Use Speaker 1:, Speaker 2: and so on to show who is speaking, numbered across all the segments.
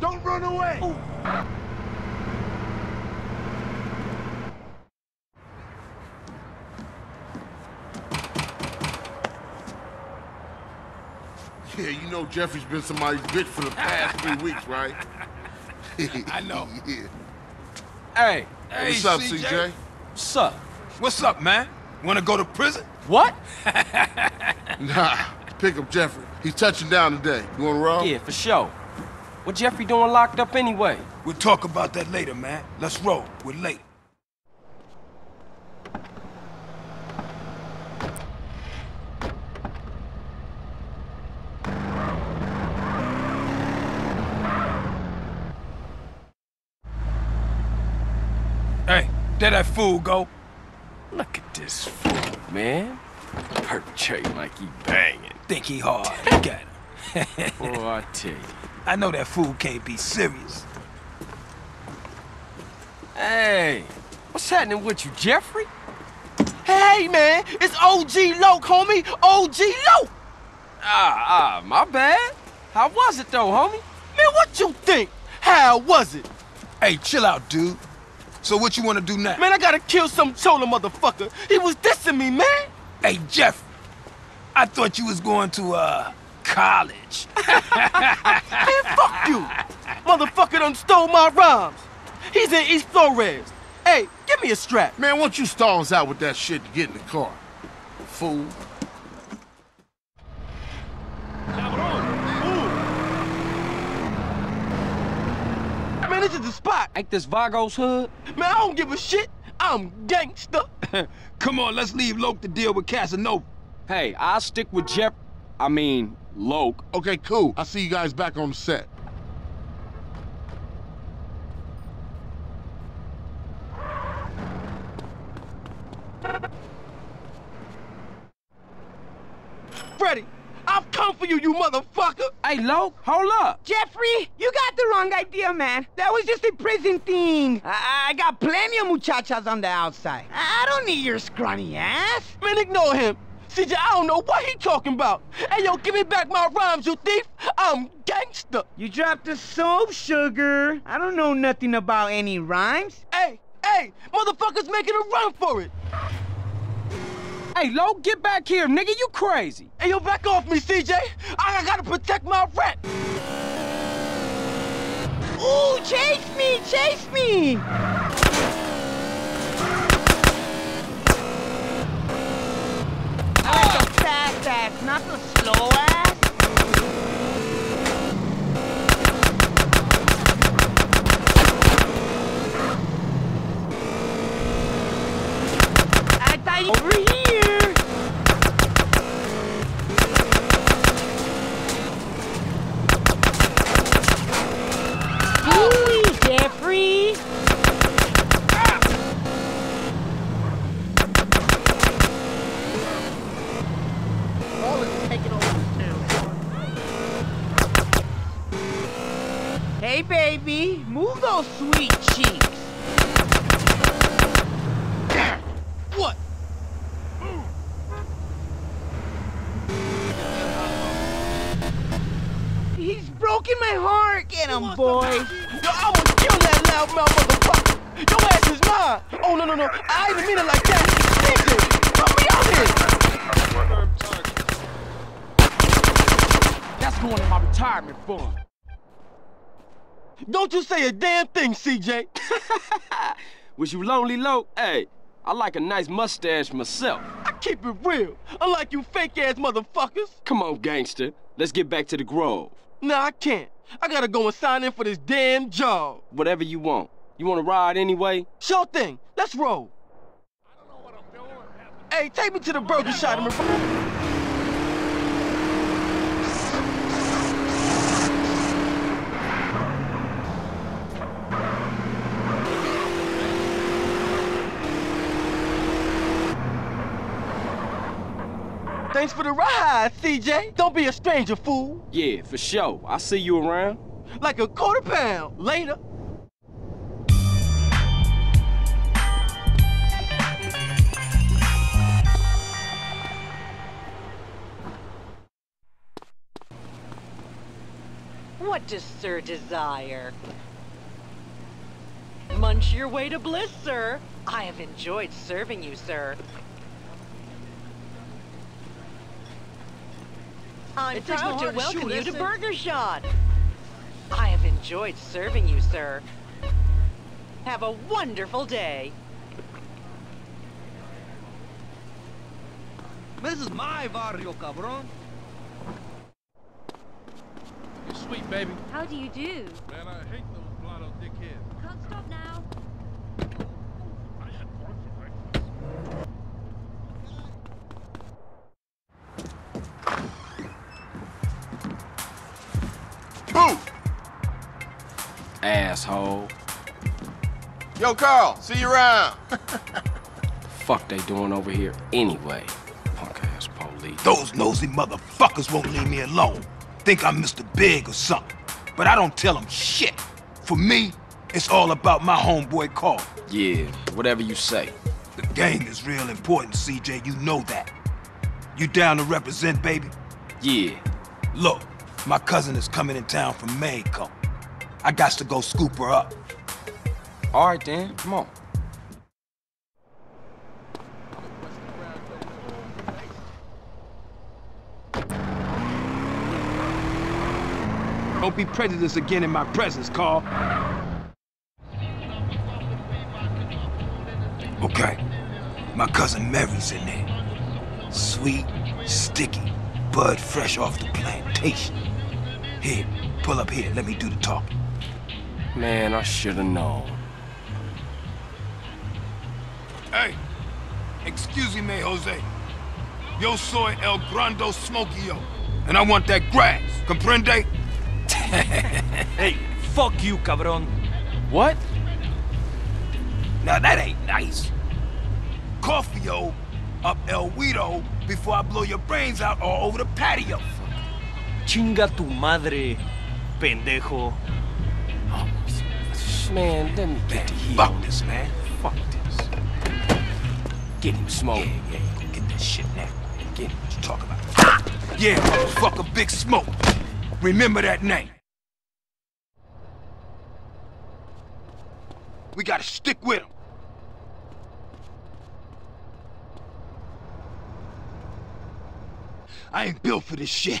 Speaker 1: Don't run away! Ooh.
Speaker 2: Yeah, you know Jeffrey's been somebody's bitch for the past three weeks, right?
Speaker 3: I know.
Speaker 2: yeah.
Speaker 4: Hey.
Speaker 2: Hey, What's up, CJ? CJ?
Speaker 4: What's up?
Speaker 3: What's up, man? Wanna go to prison?
Speaker 4: What?
Speaker 2: nah, pick up Jeffrey. He's touching down today. You wanna roll?
Speaker 4: Yeah, for sure. What Jeffrey doing locked up anyway?
Speaker 3: We'll talk about that later, man. Let's roll. We're late. Hey, there that fool go.
Speaker 4: Look at this fool, man. Perpetrating like he banging.
Speaker 3: Think he hard. Look at him.
Speaker 4: Boy, I tell you.
Speaker 3: I know that fool can't be serious.
Speaker 4: Hey, what's happening with you, Jeffrey?
Speaker 1: Hey, man, it's OG Loc, homie. OG Loc.
Speaker 4: Ah, ah, my bad. How was it, though, homie?
Speaker 1: Man, what you think? How was it?
Speaker 3: Hey, chill out, dude. So what you want to do now?
Speaker 1: Man, I gotta kill some chola motherfucker. He was dissing me, man.
Speaker 3: Hey, Jeff. I thought you was going to, uh, college.
Speaker 1: man, fuck you. Motherfucker done stole my rhymes. He's in East Flores. Hey, give me a strap.
Speaker 2: Man, won't you stall us out with that shit to get in the car? Fool.
Speaker 1: Man, this is the spot.
Speaker 4: Ain't this Vagos hood?
Speaker 1: Man, I don't give a shit. I'm gangster.
Speaker 3: Come on, let's leave Loc to deal with Casanova.
Speaker 4: Hey, I'll stick with Jeff. I mean, Loc.
Speaker 2: Okay, cool. I'll see you guys back on set.
Speaker 1: Freddy, I've come for you, you motherfucker!
Speaker 4: Hey, Loc, hold up.
Speaker 5: Jeffrey, you got the wrong idea, man. That was just a prison thing. I, I got plenty of muchachas on the outside. I, I don't need your scrawny ass.
Speaker 1: Man, ignore him. CJ, I don't know what he talking about. Hey, yo, give me back my rhymes, you thief. I'm gangster.
Speaker 5: You dropped the soap, sugar. I don't know nothing about any rhymes.
Speaker 1: Hey, hey, motherfuckers making a run for it.
Speaker 4: Hey, Loc, get back here, nigga. You crazy.
Speaker 1: Hey, yo, back off me, CJ. I, I gotta protect my rent.
Speaker 5: Ooh, chase me, chase me. I like the fast ass, not the slow ass. I thought you over here. Hey, baby, move those sweet cheeks.
Speaker 1: What?
Speaker 5: He's broken my heart. Get him, boy.
Speaker 1: Yo, I will kill that loudmouth motherfucker. Your ass is mine. Oh, no, no, no. I didn't mean it like that. CJ, put me out here.
Speaker 4: That's going in my retirement fund.
Speaker 1: Don't you say a damn thing, CJ.
Speaker 4: Was you lonely, Loc? Hey, I like a nice mustache myself.
Speaker 1: I keep it real, unlike you fake-ass motherfuckers.
Speaker 4: Come on, gangster. Let's get back to the Grove.
Speaker 1: Nah, I can't. I gotta go and sign in for this damn job.
Speaker 4: Whatever you want. You want to ride anyway?
Speaker 1: Sure thing. Let's roll. Hey, take me to the Burger Shot. and- Thanks for the ride, CJ. Don't be a stranger, fool.
Speaker 4: Yeah, for sure. I'll see you around.
Speaker 1: Like a quarter pound. Later.
Speaker 6: What does Sir desire? Munch your way to bliss, sir. I have enjoyed serving you, sir. I'm
Speaker 7: It takes
Speaker 6: proud to
Speaker 7: heart to
Speaker 6: welcome you to
Speaker 7: that's.
Speaker 6: Burger Shot. I have enjoyed serving you, sir. Have a wonderful day.
Speaker 7: This is my barrio, cabron.
Speaker 2: You're sweet, baby.
Speaker 8: How do you do?
Speaker 2: Man, I hate those blotto dickheads.
Speaker 8: Can't stop now.
Speaker 4: Asshole.
Speaker 1: Yo, Carl, see you around.
Speaker 4: Fuck they doing over here anyway? Punk ass police.
Speaker 3: Those nosy motherfuckers won't leave me alone. Think I'm Mr. Big or something. But I don't tell them shit. For me, it's all about my homeboy Carl.
Speaker 4: Yeah, whatever you say.
Speaker 3: The game is real important, CJ. You know that. You down to represent, baby?
Speaker 4: Yeah.
Speaker 3: Look, my cousin is coming in town from Mexico. I got to go scoop her up.
Speaker 4: All right then, come on.
Speaker 3: Don't be prejudiced again in my presence, Carl. Okay. My cousin Mary's in there. Sweet, sticky, bud fresh off the plantation. Here, pull up here. Let me do the talking.
Speaker 4: Man, I should have known.
Speaker 3: Hey, excuse me, Jose. Yo soy el grando smokio. And I want that grass, comprende?
Speaker 7: Hey, fuck you, cabron.
Speaker 4: What?
Speaker 3: Now that ain't nice. Coffee-o up El Guido before I blow your brains out all over the patio.
Speaker 7: Chinga tu madre, pendejo.
Speaker 4: Man, me get to.
Speaker 3: Fuck this, man.
Speaker 4: Fuck this. Get him, Smoke.
Speaker 3: Yeah, yeah, get that shit now. Get him. what you talk about. Yeah, motherfucker, Big Smoke. Remember that name. We gotta stick with him. I ain't built for this shit.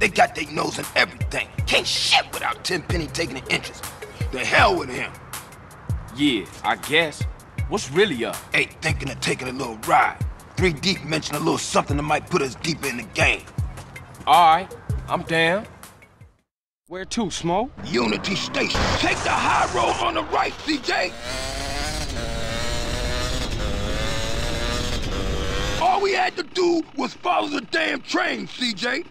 Speaker 3: They got their nose in everything. Can't shit without Tenpenny taking an interest. The hell with him.
Speaker 4: Yeah, I guess. What's really up?
Speaker 3: Hey, thinking of taking a little ride. Three Deep mentioned a little something that might put us deeper in the game.
Speaker 4: Alright, I'm down. Where to, Smoke?
Speaker 3: Unity Station. Take the high road on the right, CJ. All we had to do was follow the damn train, CJ.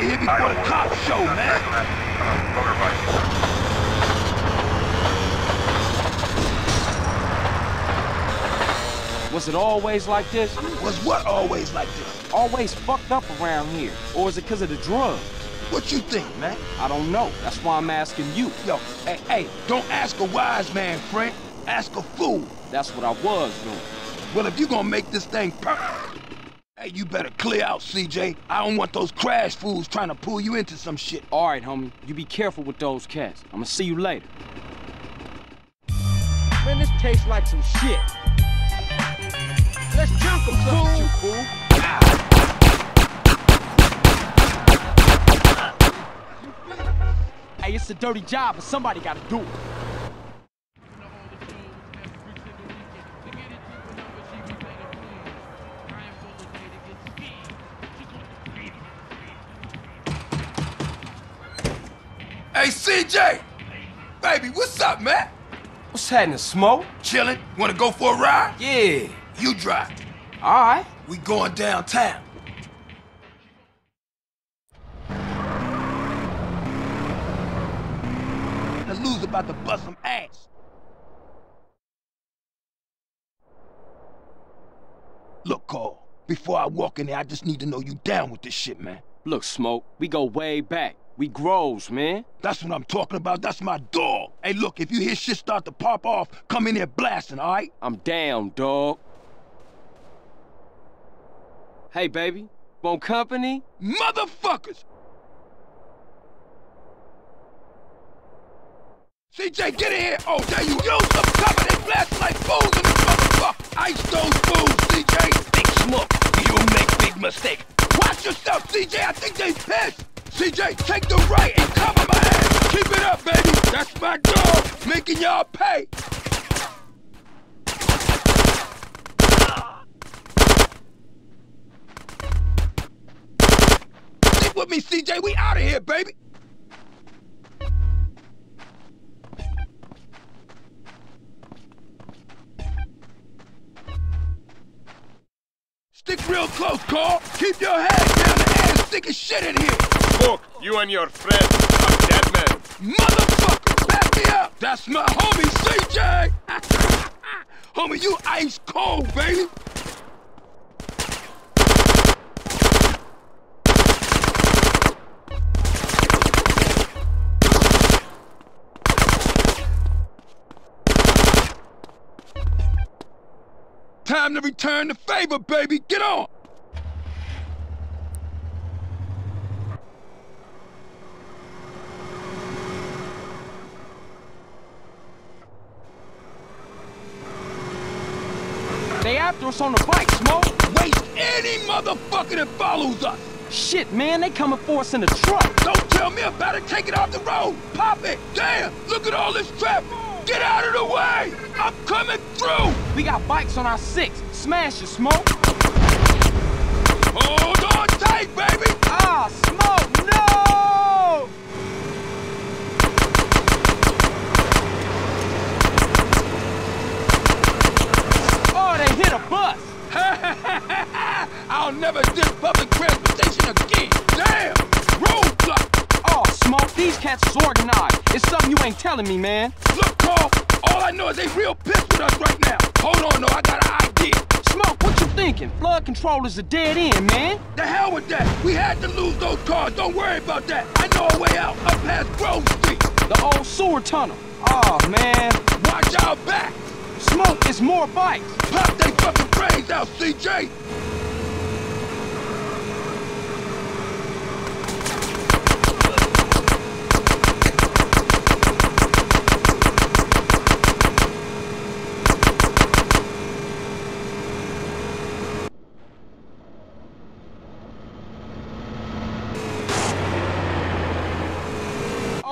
Speaker 3: Let's get out of here before the cops show, man.
Speaker 4: Was it always like this?
Speaker 3: Was what always like this?
Speaker 4: Always fucked up around here? Or is it because of the drugs?
Speaker 3: What you think, man?
Speaker 4: I don't know. That's why I'm asking you.
Speaker 3: Yo, hey, hey, don't ask a wise man, Frank. Ask a fool.
Speaker 4: That's what I was doing.
Speaker 3: Well, if you gonna make this thing per... Hey, you better clear out, CJ. I don't want those crash fools trying to pull you into some shit.
Speaker 4: All right, homie. You be careful with those cats. I'ma see you later.
Speaker 7: Man, this tastes like some shit. Let's junk him, fool. fool. Hey, it's a dirty job, but somebody gotta do it.
Speaker 3: Hey, CJ! Baby, what's up, man?
Speaker 4: What's happening, Smoke?
Speaker 3: Chillin'? Wanna go for a ride?
Speaker 4: Yeah.
Speaker 3: You drive.
Speaker 4: All right.
Speaker 3: We going downtown. The Lou's about to bust some ass. Look, Carl, before I walk in there, I just need to know you down with this shit, man.
Speaker 4: Look, Smoke, we go way back. We grows, man.
Speaker 3: That's what I'm talking about. That's my dog. Hey, look, if you hear shit start to pop off, come in here blasting, all right?
Speaker 4: I'm down, dog. Hey, baby. Want company?
Speaker 3: Motherfuckers! CJ, get in here! Oh, there you use some cover. They blast like fools in this motherfucker! Ice those fools, CJ! Big smoke. You make big mistake. Watch yourself, CJ. I think they pissed. CJ, take the right and cover my ass. Keep it up, baby. That's my dog, making y'all pay. Stick with me, CJ. We out of here, baby. Stick real close, Carl. Keep your head down. and thick as shit in here.
Speaker 9: Look, you and your friend are dead men.
Speaker 3: Motherfucker, back me up. That's my homie, CJ. homie, you ice cold, baby. Time to return the favor, baby. Get on.
Speaker 4: They after us on the bike, Smoke.
Speaker 3: Waste any motherfucker that follows us.
Speaker 4: Shit, man, they coming for us in the truck.
Speaker 3: Don't tell me about it. Take it off the road. Pop it. Damn, look at all this traffic. Get out of the way. I'm coming through.
Speaker 4: We got bikes on our six. Smash it, Smoke.
Speaker 3: Hold on tight, baby.
Speaker 4: Ah, Smoke, no! Oh, they hit a bus.
Speaker 3: I'll never diss public transportation again. Damn, roadblock.
Speaker 4: Oh, Smoke, these cats is organized. It's something you ain't telling me, man.
Speaker 3: Look,
Speaker 4: Control is a dead end, man.
Speaker 3: The hell with that. We had to lose those cars. Don't worry about that. I know a way out up past Grove Street.
Speaker 4: The old sewer tunnel. Oh, man.
Speaker 3: Watch our back.
Speaker 4: Smoke, it's more bikes.
Speaker 3: Pop they fucking brains out, CJ.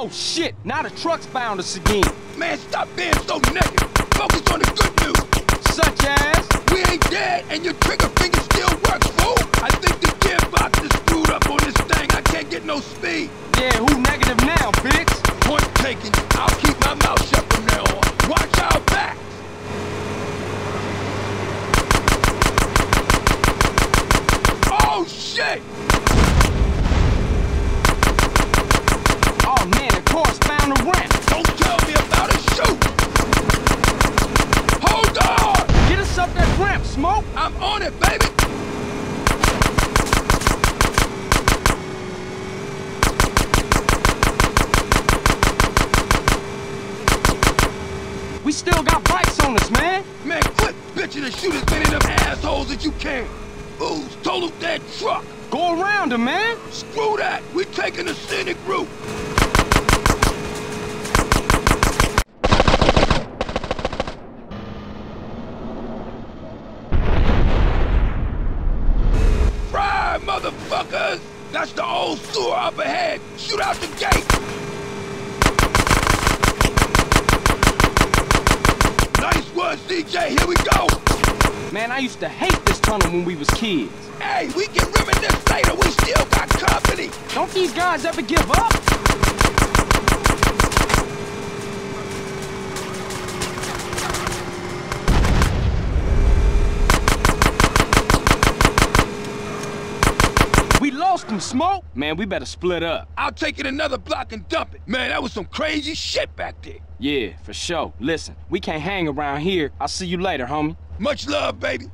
Speaker 4: Oh, shit. Now the truck's bound us again.
Speaker 3: Man, stop being so negative. Focus on the good news.
Speaker 4: Such as?
Speaker 3: We ain't dead, and your trigger finger still works, fool. I think the gearbox is screwed up on this thing. I can't get no speed.
Speaker 4: Yeah, who negative now, bitch?
Speaker 3: Point taken. I'll keep my mouth shut from now on. Watch our back. Oh, shit!
Speaker 4: Oh, man, the car's bound to ramp.
Speaker 3: Don't tell me about it. Shoot! Hold on!
Speaker 4: Get us up that ramp, Smoke.
Speaker 3: I'm on it, baby!
Speaker 4: We still got bikes on us, man.
Speaker 3: Man, quit bitches and shoot as many of them assholes as you can. Ooze, total that truck.
Speaker 4: Go around him, man.
Speaker 3: Screw that. We're taking the scenic route. Fry, motherfuckers! That's the old sewer up ahead. Shoot out the gate. Nice one, CJ. Here we go.
Speaker 4: Man, I used to hate this tunnel when we was kids.
Speaker 3: Hey, we can reminisce later. We still got company.
Speaker 4: Don't these guys ever give up? Them, Smoke. Man, we better split up.
Speaker 3: I'll take it another block and dump it. Man, that was some crazy shit back there.
Speaker 4: Yeah, for sure. Listen, we can't hang around here. I'll see you later, homie.
Speaker 3: Much love, baby.